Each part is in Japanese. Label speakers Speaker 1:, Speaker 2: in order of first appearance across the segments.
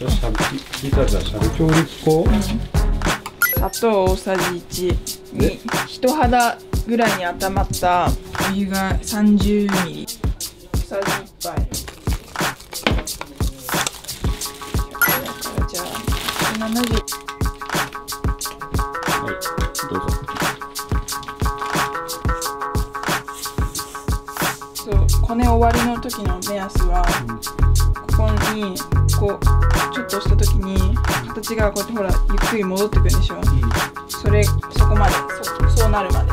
Speaker 1: じゃあじゃあしゃべ強力粉
Speaker 2: 砂糖大さじ1に人肌ぐらいに温まった。お湯が30ミリ。小さじ1杯じゃあ70
Speaker 1: はいどうぞ。
Speaker 2: そうこね終わりの時の目安は、ここにこうちょっと押した時に形がこうやってほらゆっくり戻ってくるでしょ、それそこまでそそうなるまで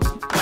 Speaker 2: Thank you.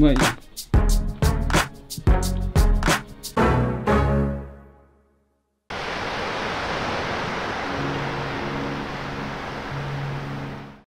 Speaker 2: 问一下。